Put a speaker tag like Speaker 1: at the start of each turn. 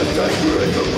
Speaker 1: Thy great